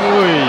Uy.